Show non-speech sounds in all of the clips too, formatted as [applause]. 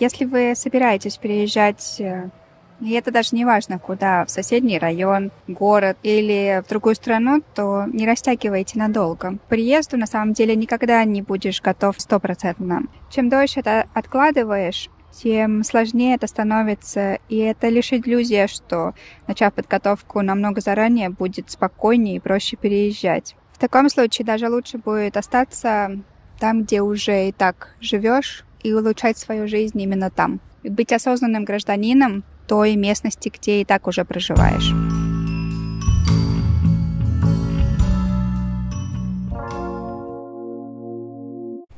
Если вы собираетесь переезжать э, и это даже не важно, куда, в соседний район, город или в другую страну, то не растягивайте надолго. Приезду на самом деле никогда не будешь готов стопроцентно. Чем дольше это откладываешь, тем сложнее это становится, и это лишь иллюзия, что, начав подготовку намного заранее, будет спокойнее и проще переезжать. В таком случае даже лучше будет остаться там, где уже и так живешь, и улучшать свою жизнь именно там. Быть осознанным гражданином той местности, где и так уже проживаешь.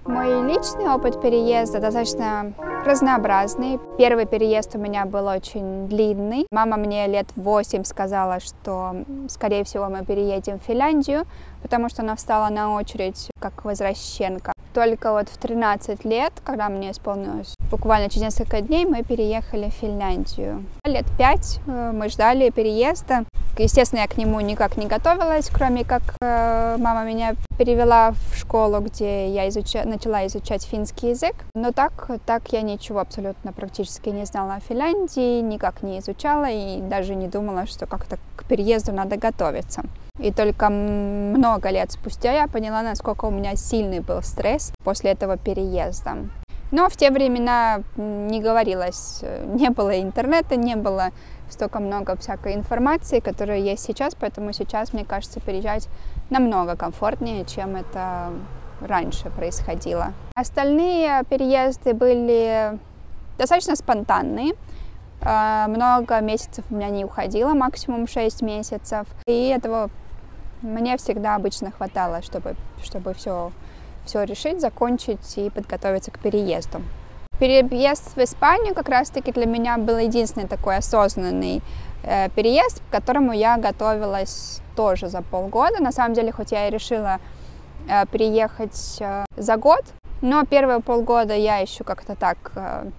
Мой личный опыт переезда достаточно разнообразный. Первый переезд у меня был очень длинный. Мама мне лет восемь сказала, что, скорее всего, мы переедем в Финляндию, потому что она встала на очередь как возвращенка. Только вот в 13 лет, когда мне исполнилось буквально через несколько дней, мы переехали в Финляндию. Лет пять э, мы ждали переезда. Естественно, я к нему никак не готовилась, кроме как э, мама меня перевела в школу, где я изуча... начала изучать финский язык. Но так, так я ничего абсолютно практически не знала о Финляндии, никак не изучала и даже не думала, что как-то к переезду надо готовиться. И только много лет спустя я поняла, насколько у меня сильный был стресс после этого переезда. Но в те времена не говорилось, не было интернета, не было столько много всякой информации, которая есть сейчас, поэтому сейчас, мне кажется, переезжать намного комфортнее, чем это раньше происходило. Остальные переезды были достаточно спонтанные. А, много месяцев у меня не уходило, максимум 6 месяцев. И этого мне всегда обычно хватало, чтобы, чтобы все, все решить, закончить и подготовиться к переезду. Переезд в Испанию как раз-таки для меня был единственный такой осознанный э, переезд, к которому я готовилась тоже за полгода. На самом деле, хоть я и решила э, переехать э, за год, но первые полгода я еще как-то так э,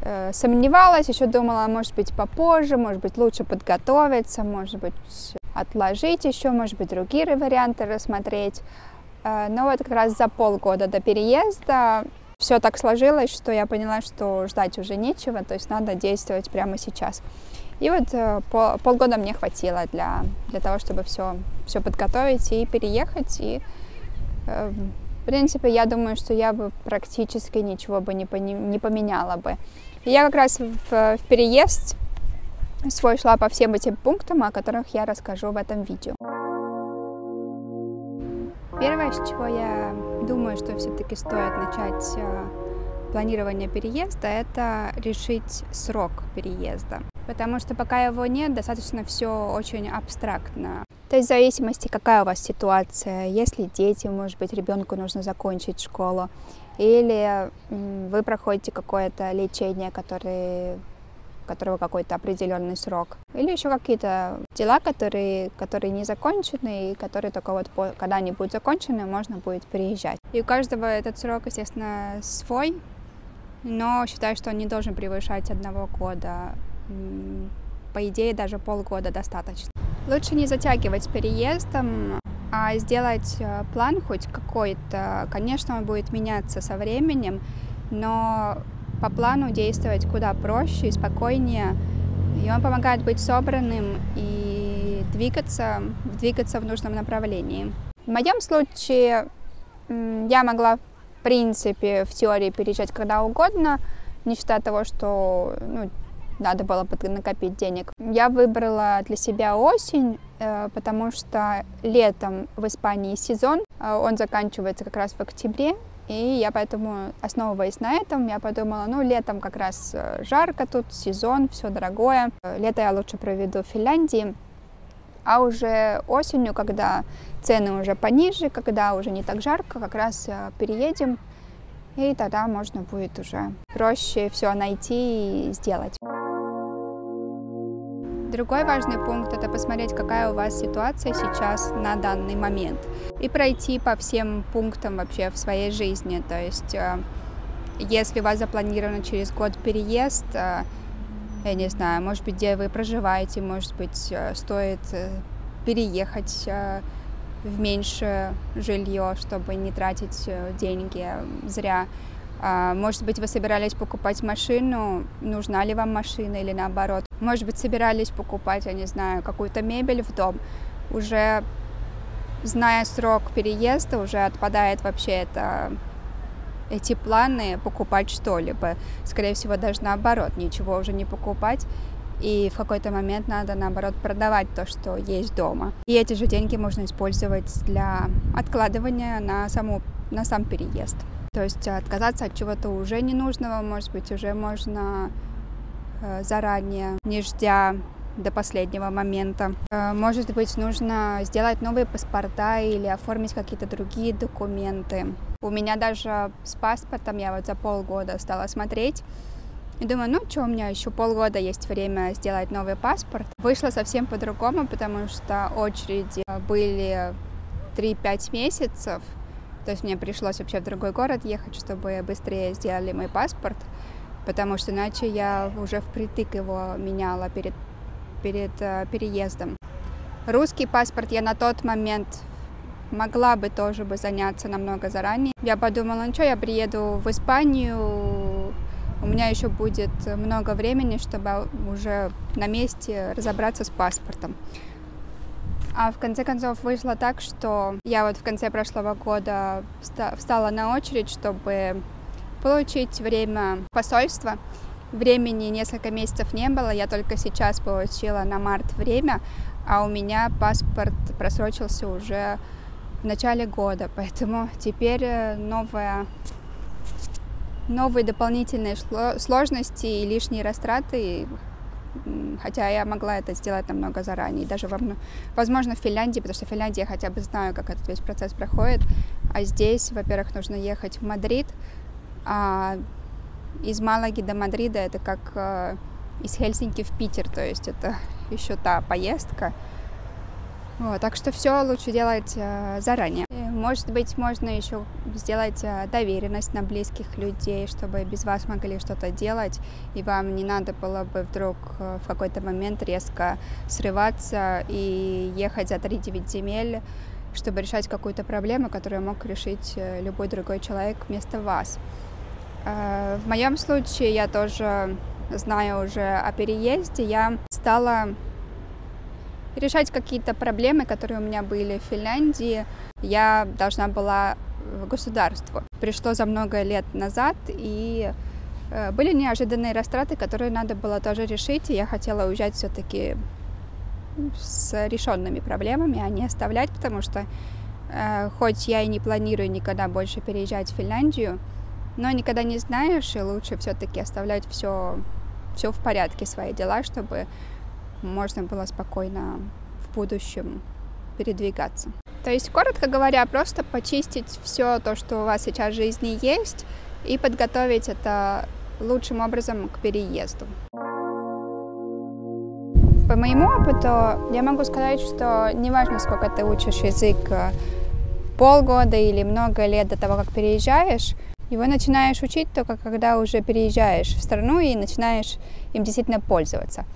э, сомневалась, еще думала, может быть, попозже, может быть, лучше подготовиться, может быть, отложить еще, может быть, другие варианты рассмотреть. Э, но вот как раз за полгода до переезда все так сложилось, что я поняла, что ждать уже нечего, то есть надо действовать прямо сейчас. И вот э, пол, полгода мне хватило для, для того, чтобы все, все подготовить и переехать. И, э, в принципе, я думаю, что я бы практически ничего бы не, не поменяла бы. Я как раз в, в переезд свой шла по всем этим пунктам, о которых я расскажу в этом видео. Первое, с чего я думаю, что все-таки стоит начать э, планирование переезда, это решить срок переезда. Потому что пока его нет, достаточно все очень абстрактно. То есть в зависимости, какая у вас ситуация, если дети, может быть, ребенку нужно закончить школу, или вы проходите какое-то лечение, которое которого какой-то определенный срок. Или еще какие-то дела, которые, которые не закончены, и которые только вот когда они будут закончены, можно будет переезжать. И у каждого этот срок, естественно, свой, но считаю, что он не должен превышать одного года. По идее, даже полгода достаточно. Лучше не затягивать с переездом, а сделать э, план хоть какой-то. Конечно, он будет меняться со временем, но по плану действовать куда проще и спокойнее. И он помогает быть собранным и двигаться, двигаться в нужном направлении. В моем случае я могла, в принципе, в теории переезжать когда угодно, не считая того, что ну, надо было накопить денег. Я выбрала для себя осень, э, потому что летом в Испании сезон, э, он заканчивается как раз в октябре, и я поэтому, основываясь на этом, я подумала, ну, летом как раз э, жарко тут, сезон, все дорогое. Лето я лучше проведу в Финляндии. А уже осенью, когда цены уже пониже, когда уже не так жарко, как раз э, переедем, и тогда можно будет уже проще все найти и сделать. Другой важный пункт – это посмотреть, какая у вас ситуация сейчас на данный момент. И пройти по всем пунктам вообще в своей жизни. То есть, э, если у вас запланировано через год переезд, э, я не знаю, может быть, где вы проживаете, может быть, э, стоит переехать в меньшее жилье, чтобы не тратить деньги зря. А, может быть, вы собирались покупать машину, нужна ли вам машина или наоборот. Может быть, собирались покупать, я не знаю, какую-то мебель в дом. Уже зная срок переезда, уже отпадает вообще это эти планы покупать что-либо. Скорее всего, даже наоборот, ничего уже не покупать. И в какой-то момент надо, наоборот, продавать то, что есть дома. И эти же деньги можно использовать для откладывания на, саму, на сам переезд. То есть отказаться от чего-то уже ненужного, может быть, уже можно э, заранее, не ждя до последнего момента. Э, может быть, нужно сделать новые паспорта или оформить какие-то другие документы. У меня даже с паспортом я вот за полгода стала смотреть. И думаю, ну что, у меня еще полгода есть время сделать новый паспорт. Вышло совсем по-другому, потому что очереди были 3-5 месяцев. То есть мне пришлось вообще в другой город ехать, чтобы быстрее сделали мой паспорт, потому что иначе я уже впритык его меняла перед перед э, переездом. Русский паспорт я на тот момент могла бы тоже бы заняться намного заранее. Я подумала, ну что, я приеду в Испанию, у меня еще будет много времени, чтобы уже на месте разобраться с паспортом. А в конце концов вышло так, что я вот в конце прошлого года встала на очередь, чтобы получить время посольства. Времени несколько месяцев не было, я только сейчас получила на март время, а у меня паспорт просрочился уже в начале года, поэтому теперь э, новая, новые дополнительные сложности и лишние растраты, хотя я могла это сделать намного заранее, даже, возможно, в Финляндии, потому что в Финляндии я хотя бы знаю, как этот весь процесс проходит, а здесь, во-первых, нужно ехать в Мадрид, а из Малаги до Мадрида это как э, из Хельсинки в Питер, то есть это [laughs] еще та поездка. Вот, так что все лучше делать э, заранее. Может быть, можно еще сделать э, доверенность на близких людей, чтобы без вас могли что-то делать, и вам не надо было бы вдруг э, в какой-то момент резко срываться и ехать за 3-9 земель, чтобы решать какую-то проблему, которую мог решить э, любой другой человек вместо вас. В моем случае я тоже знаю уже о переезде. Я стала решать какие-то проблемы, которые у меня были в Финляндии. Я должна была в государству. Пришло за много лет назад, и э, были неожиданные растраты, которые надо было тоже решить, и я хотела уезжать все-таки с решенными проблемами, а не оставлять, потому что э, хоть я и не планирую никогда больше переезжать в Финляндию, но никогда не знаешь, и лучше все-таки оставлять все, все в порядке, свои дела, чтобы можно было спокойно в будущем передвигаться. То есть, коротко говоря, просто почистить все то, что у вас сейчас в жизни есть, и подготовить это лучшим образом к переезду. По моему опыту я могу сказать, что неважно, сколько ты учишь язык, полгода или много лет до того, как переезжаешь, его начинаешь учить только когда уже переезжаешь в страну и начинаешь им действительно пользоваться.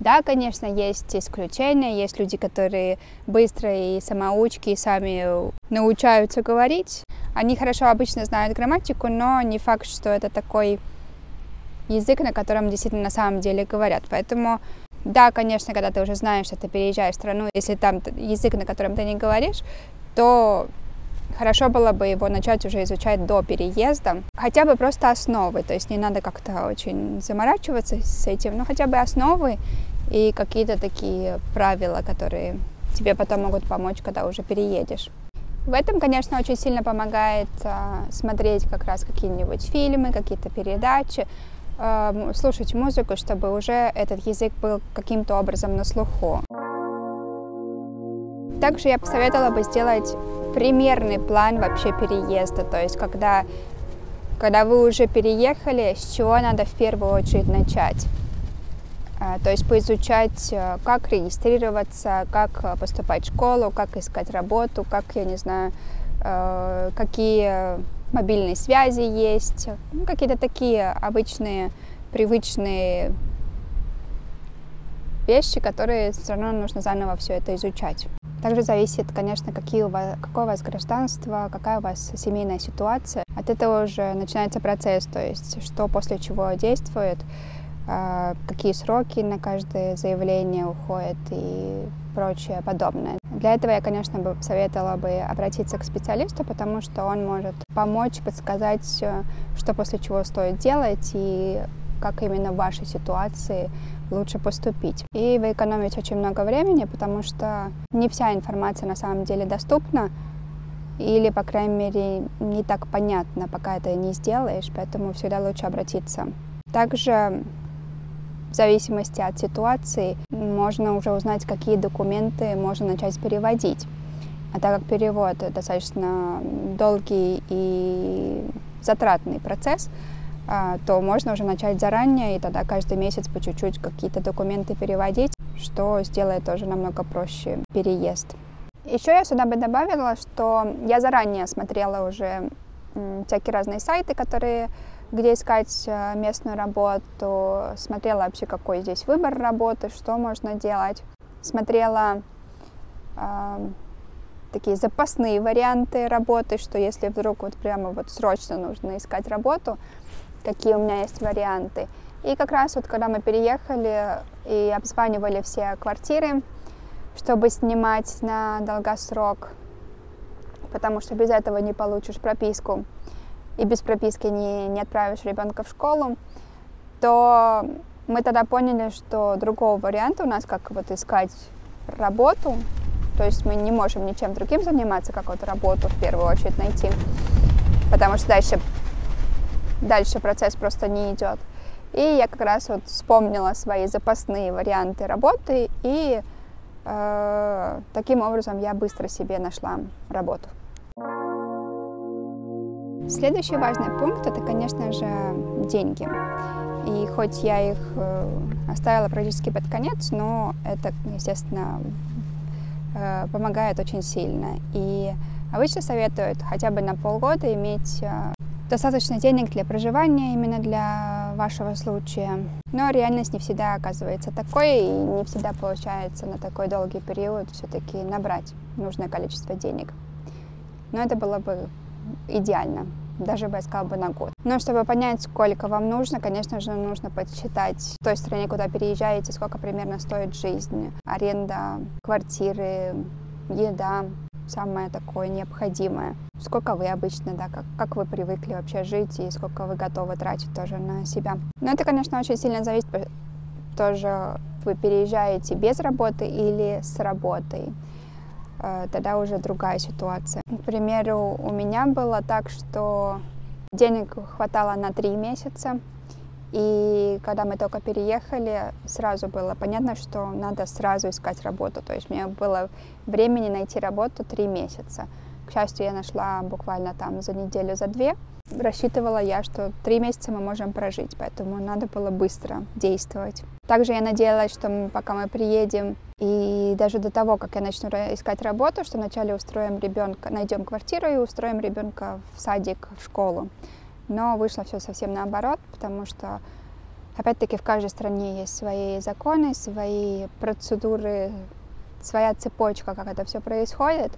Да, конечно, есть исключения, есть люди, которые быстро и самоучки, и сами научаются говорить. Они хорошо обычно знают грамматику, но не факт, что это такой язык, на котором действительно на самом деле говорят. Поэтому, да, конечно, когда ты уже знаешь, что ты переезжаешь в страну, если там язык, на котором ты не говоришь, то Хорошо было бы его начать уже изучать до переезда, хотя бы просто основы, то есть не надо как-то очень заморачиваться с этим, но хотя бы основы и какие-то такие правила, которые тебе потом могут помочь, когда уже переедешь. В этом, конечно, очень сильно помогает э, смотреть как раз какие-нибудь фильмы, какие-то передачи, э, слушать музыку, чтобы уже этот язык был каким-то образом на слуху. Также я посоветовала бы сделать примерный план вообще переезда, то есть когда, когда вы уже переехали, с чего надо в первую очередь начать. А, то есть поизучать, э, как регистрироваться, как э, поступать в школу, как искать работу, как, я не знаю, э, какие мобильные связи есть, ну, какие-то такие обычные, привычные вещи, которые все равно нужно заново все это изучать. Также зависит, конечно, какие у вас, какое у вас гражданство, какая у вас семейная ситуация. От этого уже начинается процесс, то есть что после чего действует, какие сроки на каждое заявление уходят и прочее подобное. Для этого я, конечно, бы советовала бы обратиться к специалисту, потому что он может помочь, подсказать, что после чего стоит делать и как именно в вашей ситуации лучше поступить. И вы экономите очень много времени, потому что не вся информация на самом деле доступна, или, по крайней мере, не так понятно, пока это не сделаешь, поэтому всегда лучше обратиться. Также в зависимости от ситуации можно уже узнать, какие документы можно начать переводить. А так как перевод достаточно долгий и затратный процесс, а, то можно уже начать заранее и тогда каждый месяц по чуть-чуть какие-то документы переводить, что сделает тоже намного проще переезд. Еще я сюда бы добавила, что я заранее смотрела уже всякие разные сайты, которые где искать э, местную работу, смотрела вообще, какой здесь выбор работы, что можно делать. Смотрела э, такие запасные варианты работы, что если вдруг вот прямо вот срочно нужно искать работу, какие у меня есть варианты. И как раз вот когда мы переехали и обзванивали все квартиры, чтобы снимать на долгосрок, потому что без этого не получишь прописку и без прописки не, не отправишь ребенка в школу, то мы тогда поняли, что другого варианта у нас, как вот искать работу, то есть мы не можем ничем другим заниматься, как вот работу в первую очередь найти, потому что дальше дальше процесс просто не идет. И я как раз вот вспомнила свои запасные варианты работы, и э, таким образом я быстро себе нашла работу. Следующий важный пункт это, конечно же, деньги. И хоть я их э, оставила практически под конец, но это, естественно, э, помогает очень сильно. И обычно советуют хотя бы на полгода иметь э, достаточно денег для проживания именно для вашего случая. Но реальность не всегда оказывается такой, и не всегда получается на такой долгий период все-таки набрать нужное количество денег. Но это было бы идеально, даже бы я сказала бы на год. Но чтобы понять, сколько вам нужно, конечно же, нужно подсчитать в той стране, куда переезжаете, сколько примерно стоит жизнь, аренда квартиры, еда, самое такое необходимое. Сколько вы обычно, да, как, как вы привыкли вообще жить и сколько вы готовы тратить тоже на себя. Но это, конечно, очень сильно зависит тоже, вы переезжаете без работы или с работой. Э, тогда уже другая ситуация. К примеру, у меня было так, что денег хватало на три месяца, и когда мы только переехали, сразу было понятно, что надо сразу искать работу. То есть у меня было времени найти работу три месяца. К счастью, я нашла буквально там за неделю, за две. Рассчитывала я, что три месяца мы можем прожить, поэтому надо было быстро действовать. Также я надеялась, что мы, пока мы приедем, и даже до того, как я начну искать работу, что вначале устроим ребенка, найдем квартиру и устроим ребенка в садик, в школу. Но вышло все совсем наоборот, потому что, опять-таки, в каждой стране есть свои законы, свои процедуры, своя цепочка, как это все происходит.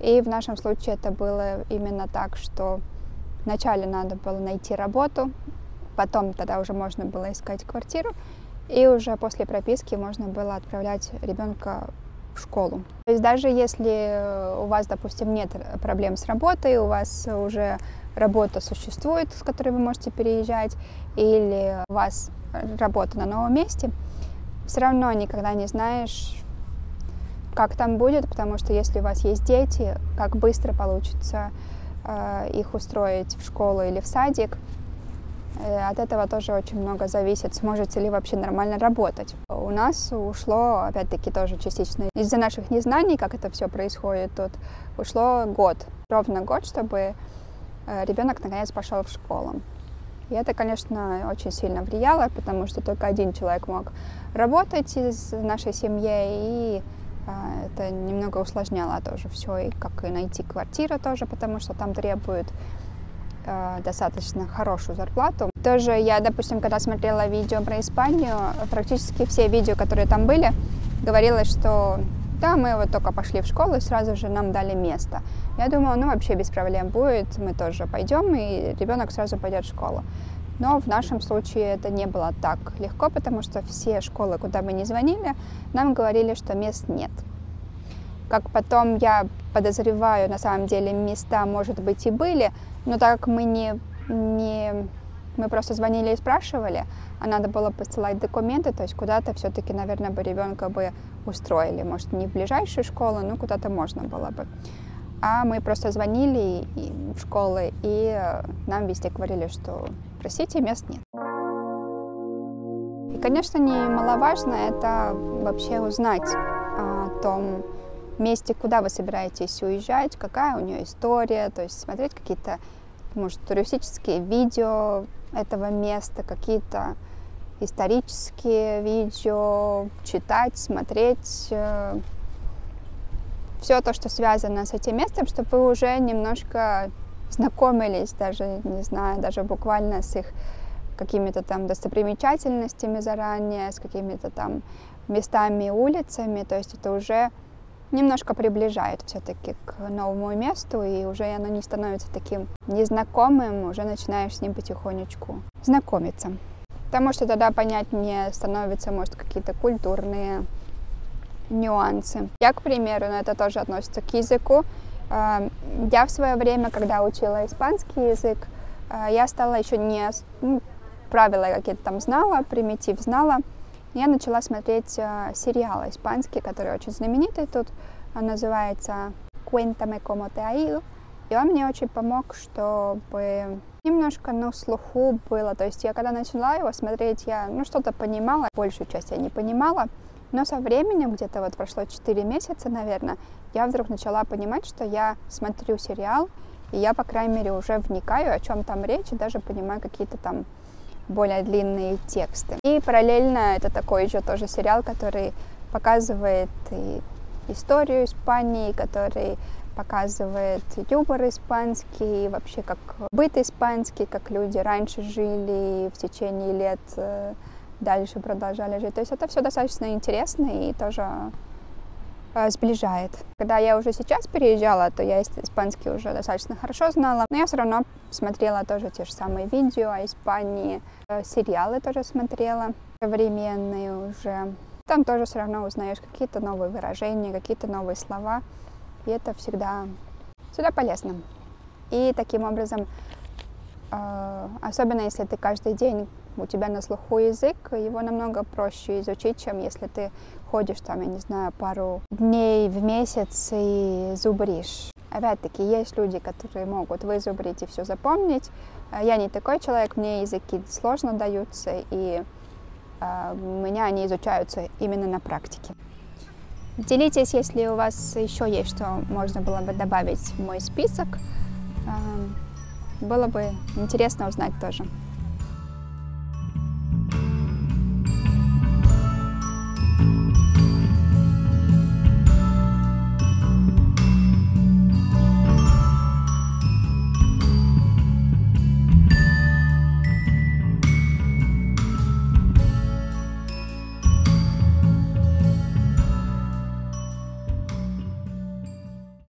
И в нашем случае это было именно так, что вначале надо было найти работу, потом тогда уже можно было искать квартиру, и уже после прописки можно было отправлять ребенка в школу. То есть даже если у вас, допустим, нет проблем с работой, у вас уже работа существует, с которой вы можете переезжать, или у вас работа на новом месте, все равно никогда не знаешь, как там будет, потому что если у вас есть дети, как быстро получится э, их устроить в школу или в садик, э, от этого тоже очень много зависит, сможете ли вообще нормально работать. У нас ушло, опять-таки, тоже частично из-за наших незнаний, как это все происходит тут, ушло год, ровно год, чтобы Э, ребенок наконец пошел в школу. И это, конечно, очень сильно влияло, потому что только один человек мог работать из нашей семьи, и это немного усложняло тоже все, и как и найти квартиру тоже, потому что там требуют э, достаточно хорошую зарплату. Тоже я, допустим, когда смотрела видео про Испанию, практически все видео, которые там были, говорилось, что Да, мы вот только пошли в школу, и сразу же нам дали место. Я думала, ну вообще без проблем будет, мы тоже пойдем, и ребенок сразу пойдет в школу. Но в нашем случае это не было так легко, потому что все школы, куда мы не звонили, нам говорили, что мест нет. Как потом я подозреваю, на самом деле места, может быть, и были, но так как мы не, не мы просто звонили и спрашивали, а надо было посылать документы, то есть куда-то все-таки, наверное, бы ребенка бы устроили. Может, не в ближайшую школу, но куда-то можно было бы. А мы просто звонили в школы, и э, нам везде говорили, что, простите, мест нет. И, конечно, немаловажно это вообще узнать о том месте, куда вы собираетесь уезжать, какая у нее история, то есть смотреть какие-то, может, туристические видео этого места, какие-то исторические видео, читать, смотреть э, все то, что связано с этим местом, чтобы вы уже немножко знакомились, даже, не знаю, даже буквально с их какими-то там достопримечательностями заранее, с какими-то там местами, улицами, то есть это уже немножко приближает все-таки к новому месту, и уже оно не становится таким незнакомым, уже начинаешь с ним потихонечку знакомиться. Потому что тогда понять мне становятся, может, какие-то культурные нюансы. Я, к примеру, но это тоже относится к языку. А, я в свое время, когда учила испанский язык, а, я стала еще не... Ну, правила какие-то там знала, примитив знала. Я начала смотреть а, сериал испанский, который очень знаменитый тут. Он называется «Cuéntame cómo te ha ido». И он мне очень помог, чтобы немножко на слуху было. То есть я когда начала его смотреть, я ну, что-то понимала, большую часть я не понимала. Но со временем, где-то вот прошло 4 месяца, наверное, я вдруг начала понимать, что я смотрю сериал, и я, по крайней мере, уже вникаю, о чем там речь, и даже понимаю какие-то там более длинные тексты. И параллельно это такой еще тоже сериал, который показывает и историю Испании, который показывает юмор испанский, вообще как быт испанский, как люди раньше жили в течение лет э, дальше продолжали жить. То есть это все достаточно интересно и тоже э, сближает. Когда я уже сейчас переезжала, то я испанский уже достаточно хорошо знала, но я все равно смотрела тоже те же самые видео о Испании, э, сериалы тоже смотрела, современные уже. Там тоже все равно узнаешь какие-то новые выражения, какие-то новые слова. И это всегда, всегда полезно. И таким образом, э, особенно если ты каждый день у тебя на слуху язык, его намного проще изучить, чем если ты ходишь там, я не знаю, пару дней в месяц и зубришь. Опять-таки, есть люди, которые могут вызубрить и все запомнить. Э, я не такой человек, мне языки сложно даются, и э, у меня они изучаются именно на практике. Делитесь, если у вас еще есть что можно было бы добавить в мой список. Было бы интересно узнать тоже.